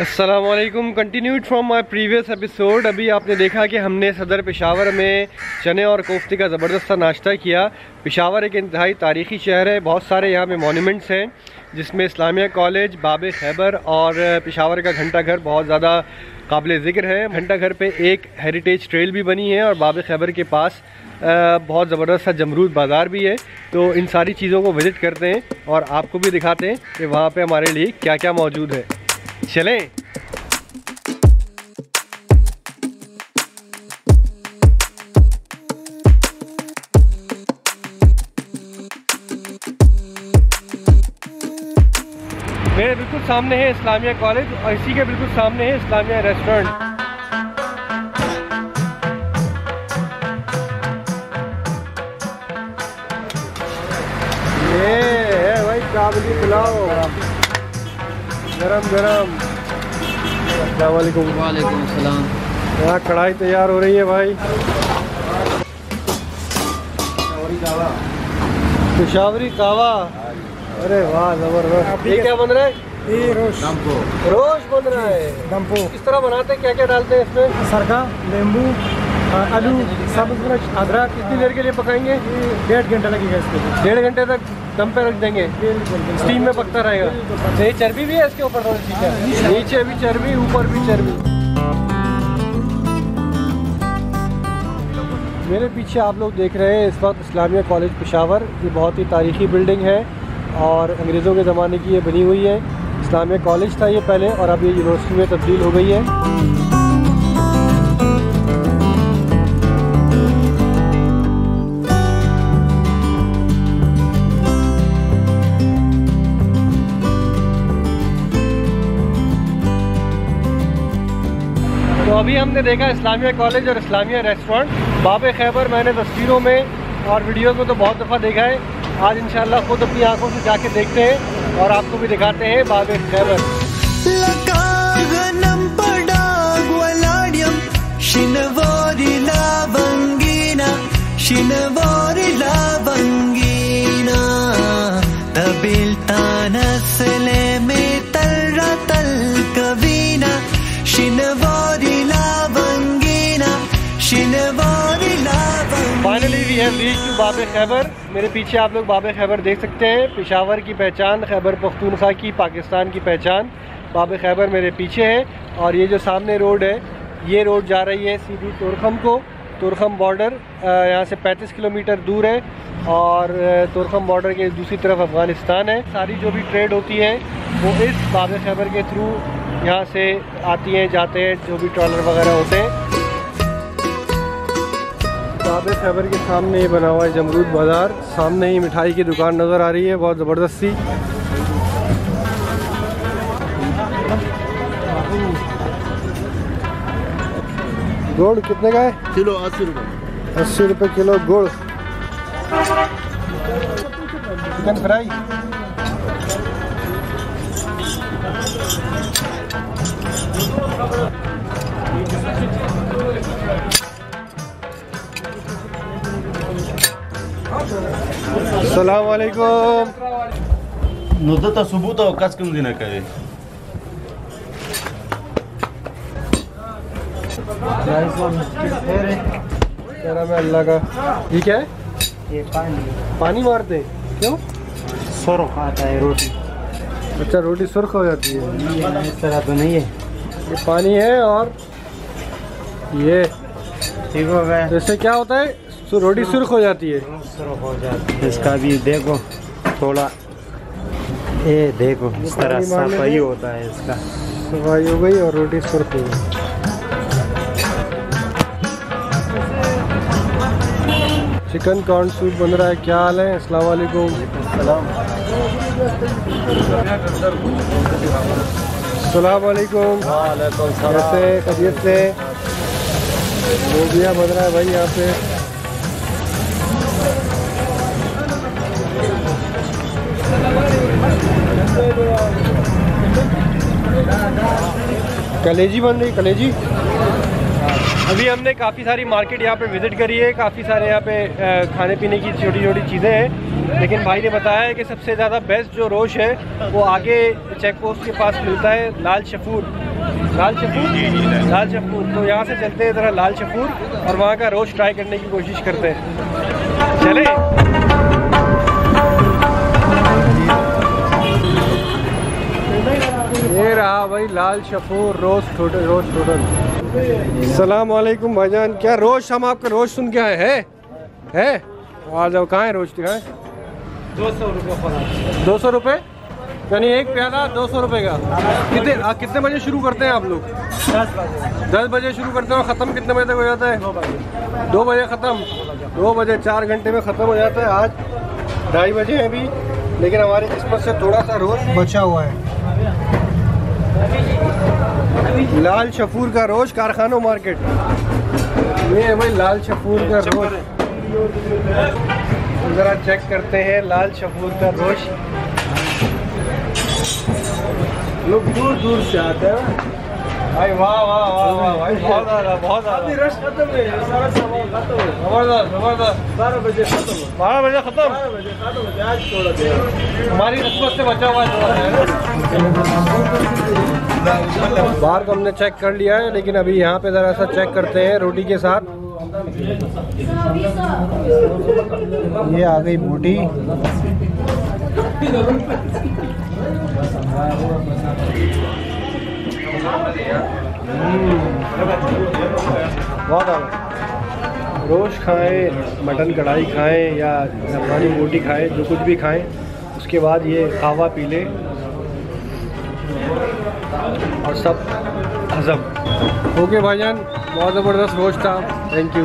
السلام علیکم continued from my previous episode ابھی آپ نے دیکھا کہ ہم نے صدر پشاور میں چنے اور کوفتے کا زبردست ناشتہ کیا۔ پشاور ایک انتہائی تاریخی شہر ہے، بہت سارے یہاں پہ مونیومنٹس ہیں، جس میں اسلامیہ کالج، باب خیبر اور پشاور کا گھنٹہ گھر بہت زیادہ قابل ذکر ہے۔ گھنٹہ گھر پہ ایک ہیریٹیج ٹریل بھی بنی ہے اور باب خیبر کے پاس بہت زبردست سا جمرود بازار بھی ہے۔ تو ان ساری چیزوں کو وزٹ کرتے ہیں اور آپ کو بھی دکھاتے ہیں کہ وہاں پہ ہمارے لیے کیا کیا موجود ہے۔ چلیں میرے بالکل سامنے ہے اسلامیہ کالج اور اسی کے بالکل سامنے ہے اسلامیہ ریسٹورنٹ یہ ہے بھائی کابلی پلاؤ گرم گرم السلام علیکم۔ وعلیکم السلام۔ یہاں کڑھائی تیار ہو رہی ہے بھائی۔ پشاوری کعوہ ارے واہ زبردست۔ یہ کیا بن رہا ہے؟ روش۔ بن رہا ہے۔ کس طرح بناتے ہیں؟ کیا کیا ڈالتے ہیں اس میں؟ سرکہ لیمبو۔ آلو سبز مرچ ادرک کتنی دیر کے لیے پکائیں گے؟ ڈیڑھ گھنٹہ لگے گا اس کے لیے۔ ڈیڑھ گھنٹے تک دم پہ رکھ دیں گے۔ اسٹیم میں پکتا رہے گا۔ یہ چربی بھی ہے اس کے اوپر تھوڑی نیچے بھی چربی، اوپر بھی چربی۔ میرے پیچھے آپ لوگ دیکھ رہے ہیں اس وقت اسلامیہ کالج پشاور۔ یہ بہت ہی تاریخی بلڈنگ ہے اور انگریزوں کے زمانے کی یہ بنی ہوئی ہے۔ اسلامیہ کالج تھا یہ پہلے اور اب یہ یونیورسٹی میں تبدیل ہو گئی ہے۔ تو ابھی ہم نے دیکھا اسلامیہ کالج اور اسلامیہ ریسٹورنٹ۔ باب خیبر میں نے تصویروں میں اور ویڈیوز میں تو بہت دفعہ دیکھا ہے۔ آج انشاءاللہ خود اپنی آنکھوں سے جا کے دیکھتے ہیں اور آپ کو بھی دکھاتے ہیں باب خیبر۔ لکاغنم لا بنگینا Shinwari have reach to Bab Khyber. میرے پیچھے آپ لوگ باب خیبر دیکھ سکتے ہیں۔ پشاور کی پہچان، خیبر پختونخوا کی، پاکستان کی پہچان۔ باب خیبر میرے پیچھے ہے اور یہ جو سامنے روڈ ہے، یہ روڈ جا رہی ہے سیدھی تورخم کو۔ تورخم بارڈر یہاں سے پینتیس کلومیٹر دور ہے اور تورخم بارڈر کے دوسری طرف افغانستان ہے۔ ساری جو بھی ٹریڈ ہوتی ہے، وہ اس باب خیبر کے تھرو یہاں سے آتی ہیں، جاتے ہیں، جو بھی ٹرالر وغیرہ ہوتے ہیں۔ باب خیبر کے سامنے یہ بنا ہوا ہے جمرود بازار۔ سامنے ہی مٹھائی کی دکان نظر آ رہی ہے بہت زبردست سی۔ گوڑ کتنے کا ہے؟ کلو اسی روپے۔ اسی روپے کلو گڑ چکن فرائی السلام علیکم. نو دته ثبوت او کس کوم دینه کوي. ہے اللہ کا یہ کیا ہے؟ یہ پانی. پانی مارتے کیوں؟ سرخ آتا ہے روٹی. اچھا روٹی سرخ ہو جاتی ہے. اس طرح تو نہیں ہے. یہ پانی ہے اور یہ ٹھیک ہو گیا. اس سے کیا ہوتا ہے؟ سو- روٹی سرخ ہو جاتی ہے۔ سرخ ہو جاتا ہے۔ اس کا بھی دیکھو تھوڑا یہ دیکھو اس طرح صفائی ہوتا ہے اس کا۔ صفائی ہو گئی اور روٹی سرخ ہو گئی۔ چکن کارن سوپ بن رہا ہے۔ کیا حال ہے؟ السلام علیکم۔ السلام علیکم۔ کیسے؟ خیریت سے؟ لوبیا بن رہا ہے بھائی یہاں پہ۔ کلیجی بن رہی کلیجی؟ ابھی ہم نے کافی ساری مارکیٹ یہاں پہ وزٹ کری ہے کافی سارے یہاں پہ کھانے پینے کی چھوٹی چھوٹی چیزیں ہیں۔ لیکن بھائی نے بتایا ہے کہ سب سے زیادہ بیسٹ جو روش ہے وہ آگے چیک پوسٹ کے پاس ملتا ہے لال شفور۔ لال شفور؟ لال شفور۔ تو یہاں سے چلتے ہیں ذرا لال شفور اور وہاں کا روش ٹرائی کرنے کی کوشش کرتے ہیں۔ چلے یہ رہا بھائی لال شفور روز روز ہوٹل السلام علیکم بھائی جان کیا روش ہم آپ کا روش سن کے آئے ہے ہے آ جاؤ کہاں ہے روش دکھائیں دو سو روپے دو سو روپے۔ یعنی ایک پیالہ دو سو روپے کا۔ کتنے آ، کتنے بجے شروع کرتے ہیں آپ لوگ؟ دس بجے دس بجے شروع کرتے ہیں اور ختم کتنے بجے تک ہو جاتا ہے؟ دو بجے ختم۔ دو بجے چار گھنٹے میں ختم ہو جاتا ہے۔ آج ڈھائی بجے ہیں ابھی لیکن ہماری قسمت سے تھوڑا سا روز بچا ہوا ہے۔ لال شفور کا روز کارخانوں مارکیٹ یہ ہے بھائی لال شفور کا روز ذرا چیک کرتے ہیں لال شفور کا روش لوگ دور دور سے آتے ہیں بھائی واہ واہ واہ واہ بھائی بہت زیادہ بہت زیادہ رش ختم ہے سارا سامان ختم ہے زبردست زبردست بارہ بجے ختم بارہ بجے ختم بارہ بجے ختم گیا آج تھوڑا دیر ہماری قسمت سے بچا ہوا ہے باہر کو ہم نے چیک کر لیا ہے، لیکن ابھی یہاں پہ ذرا سا چیک کرتے ہیں روٹی کے ساتھ۔ یہ آ گئی بوٹی۔ بہت روش کھائیں، مٹن کڑھائی کھائیں یا افغانی بوٹی کھائیں، جو کچھ بھی کھائیں، اس کے بعد یہ کھاوا پی لیں۔ اور سب ہضم اوکے بھائی جان بہت زبردست روش تھا۔ تھینک یو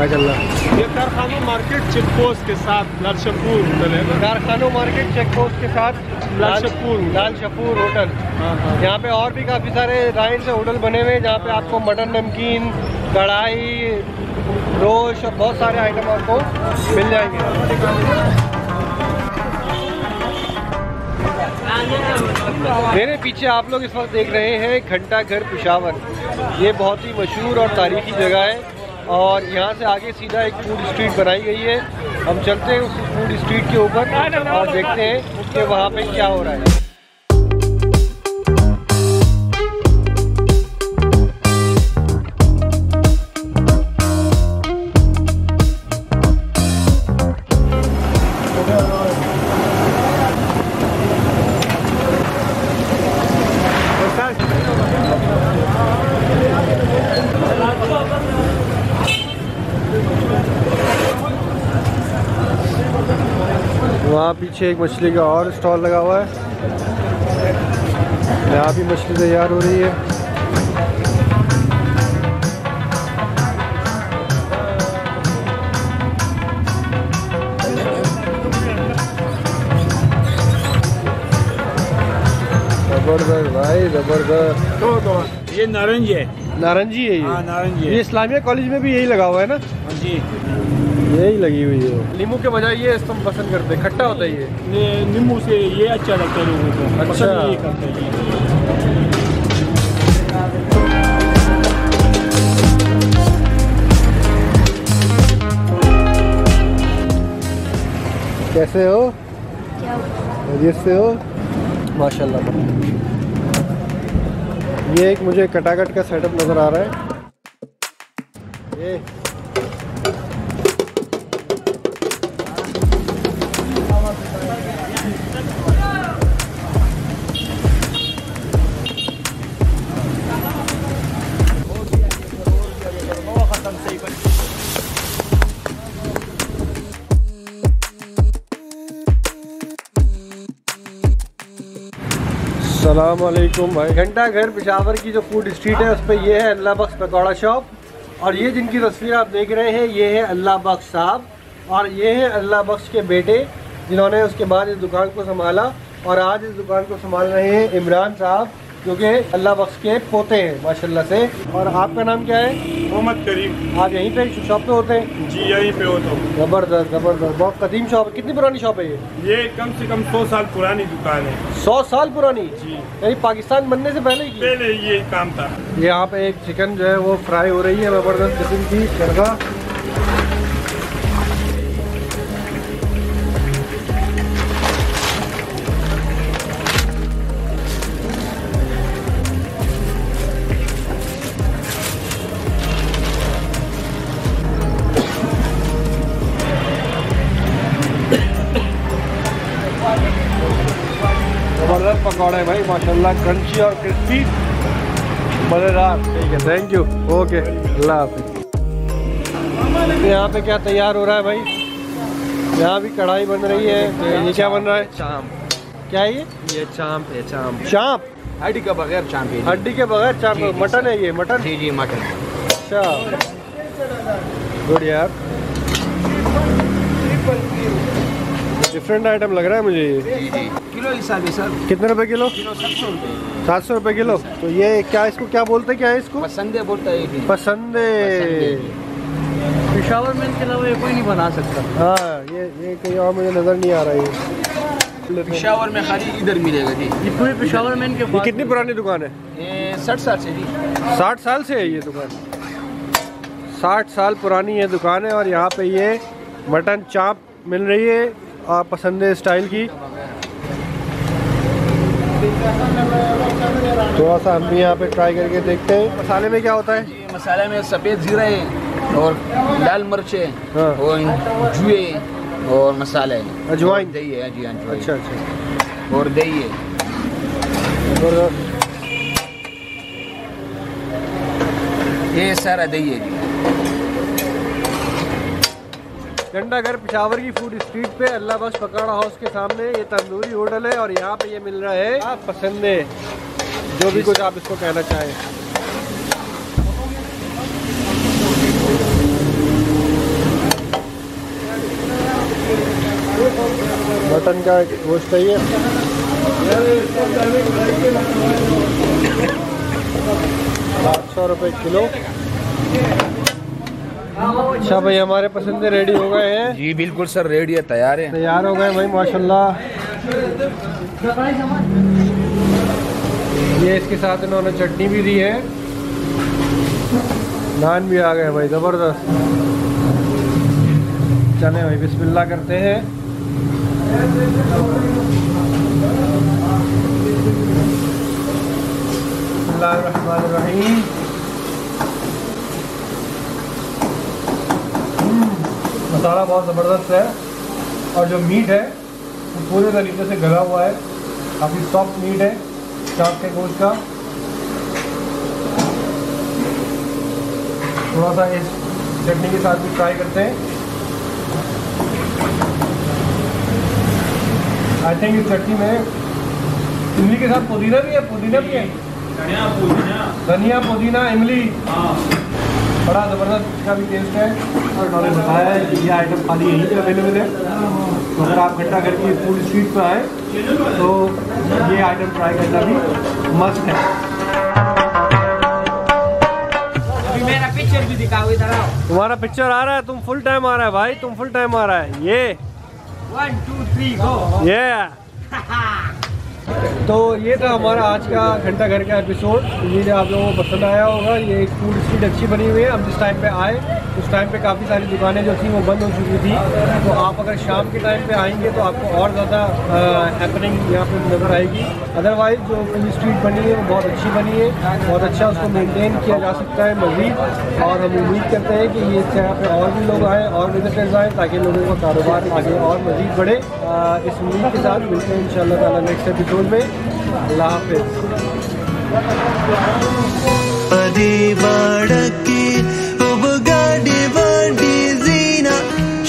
اللہ یہ کارخانہ مارکیٹ چیک پوسٹ کے ساتھ لرشپور ہوٹل ہے۔ کارخانوں مارکیٹ چیک پوسٹ کے ساتھ لال شپور لال شپور ہوٹل۔ ہاں ہاں۔ یہاں پہ اور بھی کافی سارے لائن سے ہوٹل بنے ہوئے ہیں جہاں پہ آپ کو مٹن نمکین کڑھائی روش اور بہت سارے آئٹم آپ کو مل جائیں گے۔ میرے پیچھے آپ لوگ اس وقت دیکھ رہے ہیں گھنٹہ گھر پشاور۔ یہ بہت ہی مشہور اور تاریخی جگہ ہے اور یہاں سے آگے سیدھا ایک فوڈ اسٹریٹ بنائی گئی ہے۔ ہم چلتے ہیں اس فوڈ اسٹریٹ کے اوپر اور دیکھتے ہیں کہ وہاں پہ کیا ہو رہا ہے۔ پیچھے ایک مچھلی کا اور اسٹال لگا ہوا ہے۔ یہاں بھی مچھلی تیار ہو رہی ہے۔ زبردست بھائی زبردست۔ یہ نارنج ہے۔ نارنجی ہے ہاں یہ نارنج یہ اسلامیہ کالج میں بھی یہی لگا ہوا ہے نا؟ جی۔ یہی لگی ہوئی ہے۔ لیمو کے بجائے یہ اس ہم پسند کرتے ہیں کھٹا ہوتا ہے یہ۔ نیمبو سے یہ اچھا لگتا ہے لوگوں کو اچھا۔ کیسے ہو؟ خیریت سے ہو؟ ماشاء اللہ یہ ایک مجھے کٹاکٹ کا سیٹ اپ نظر آ رہا ہے۔ السلام علیکم بھائی۔ گھنٹہ گھر پشاور کی جو فوڈ اسٹریٹ ہے، اس پہ یہ ہے اللہ بخش پکوڑا شاپ اور یہ جن کی تصویر آپ دیکھ رہے ہیں، یہ ہے اللہ بخش صاحب۔ اور یہ ہے اللہ بخش کے بیٹے، جنہوں نے اس کے بعد اس دکان کو سنبھالا۔ اور آج اس دکان کو سنبھال رہے ہیں عمران صاحب۔ جو کہ اللہ بخش کے پوتے ہیں ماشاءاللہ سے۔ اور آپ کا نام کیا ہے؟ محمد کریم۔ آپ یہیں پہ شاپ پہ ہوتے ہیں؟ جی یہیں پہ ہو تو زبردست زبردست۔ بہت قدیم شاپ ہے۔ کتنی پرانی شاپ ہے یہ؟ یہ کم سے کم سو سال پرانی دکان ہے۔ سو سال پرانی؟ جی۔ یعنی پاکستان بننے سے پہلے کی؟ پہلے یہ کام تھا۔ یہاں پہ ایک چکن جو ہے وہ فرائی ہو رہی ہے زبردست قسم کی شرگا پکوڑا ہے بھائی ماشاء اللہ کرنچی اور کرسپی مزیدار ٹھیک ہے تھینک یو اوکے اللہ حافظ یہاں پہ کیا تیار ہو رہا ہے بھائی یہاں بھی کڑھائی بن رہی ہے یہ کیا بن رہا ہے چامپ کیا یہ یہ چامپ ہے چامپ چانپ ہڈی کے بغیر چانپ ہڈی کے بغیر چانپ مٹن ہے یہ مٹن جی جی مٹن اچھا گڈ یار ڈفرینٹ آئٹم لگ رہا ہے مجھے یہ کتنے روپے کلو؟ سات سو روپے۔ کلو۔ تو یہ کیا اس کو کیا بولتے کیا ہے اس کو؟ پسندے بولتا ہے پسندے۔ پشاور میں ان کے علاوہ کوئی نہیں بنا سکتا۔ ہاں یہ یہ کہیں اور مجھے نظر نہیں آ رہا ہے پشاور میں خالی ادھر ملے گا جی۔ یہ پورے پشاور میں ان کے یہ کتنی پرانی دکان ہے؟ ساٹھ سال سے جی ساٹھ سال سے ہے یہ دکان۔ ساٹھ سال پرانی یہ دکان ہے اور یہاں پہ یہ مٹن چاپ مل رہی ہے پسندے اسٹائل کی۔ تھوڑا سا ہم بھی یہاں پہ ٹرائی کر کے دیکھتے ہیں۔ مسالے میں کیا ہوتا ہے؟ جی، مسالے میں سفید زیرہ ہے اور لال مرچیں ہاں۔ اور جوئے اور مسالے۔ اجوائن۔ دہی ہے جی ہاں، اچھا اچھا۔ اور دہی ہے۔ یہ سارا دہی ہے۔ جی گھنٹہ گھر پشاور کی فوڈ اسٹریٹ پہ اللہ بخش پکاڑا ہاؤس کے سامنے یہ تندوری ہوٹل ہے اور یہاں پہ یہ مل رہا ہے آپ پسند ہے جو بھی کچھ آپ اس کو کہنا چاہیں۔ مٹن کا گوشت چاہیے۔ سات سو روپئے کلو۔ اچھا بھائی ہمارے پسندے ریڈی ہو گئے ہیں۔ جی بالکل سر ریڈی ہے تیار ہیں۔ تیار ہو گئے بھائی ماشاء اللہ یہ اس کے ساتھ انہوں نے چٹنی بھی دی ہے۔ نان بھی آ گئے بھائی زبردست۔ چلے بھائی بسم اللہ کرتے ہیں۔ اللہ الرحمن الرحیم۔ مسالہ بہت زبردست ہے اور جو میٹ ہے وہ پورے طریقے سے گلا ہوا ہے۔ کافی سافٹ میٹ ہے شاپ کے گوشت کا۔ تھوڑا سا اس چٹنی کے ساتھ بھی ٹرائی کرتے ہیں۔ آئی تھنک اس چٹنی میں املی کے ساتھ پودینہ بھی ہے پودینہ بھی ہے۔ دھنیا پودینہ۔ املی۔ ہاں۔ بڑا زبردست اس کا بھی ٹیسٹ ہے۔ اور انہوں نے بتایا ہے کہ یہ آئٹم خالی یہیں پہ اویلیبل ہے۔ تو اگر آپ گھنٹہ گھر کی فوڈ اسٹریٹ پہ آئے تو یہ آئٹم ٹرائی کرنا بھی مست ہے۔ تمہارا پکچر آ رہا ہے تم فل ٹائم آ رہا ہے بھائی تم فل ٹائم آ رہا ہے۔ یہ۔ ون ٹو تھری گو یہ تو یہ تھا ہمارا آج کا گھنٹہ گھر کا ایپیسوڈ امید ہے آپ لوگوں کو پسند آیا ہوگا. یہ ایک فوڈ اسٹریٹ اچھی بنی ہوئی ہے. ہم جس ٹائم پہ آئے ٹائم پہ کافی ساری دکانیں جو تھیں وہ بند ہو چکی تھیں۔ تو آپ اگر شام کے ٹائم پہ آئیں گے تو آپ کو اور زیادہ ہیپننگ یہاں پہ نظر آئے گی۔ ادروائز جو پوری اسٹریٹ بنی ہے وہ بہت اچھی بنی ہے۔ بہت اچھا اس کو مینٹین کیا جا سکتا ہے مزید۔ اور ہم امید کرتے ہیں کہ یہ یہاں پہ اور بھی لوگ آئیں اور وزٹرز آئیں تاکہ لوگوں کا کاروبار آگے اور مزید بڑھے۔ اس امید کے ساتھ ملتے ہیں ان شاء اللہ تعالیٰ نیکسٹ ایپیسوڈ میں۔ اللہ حافظ۔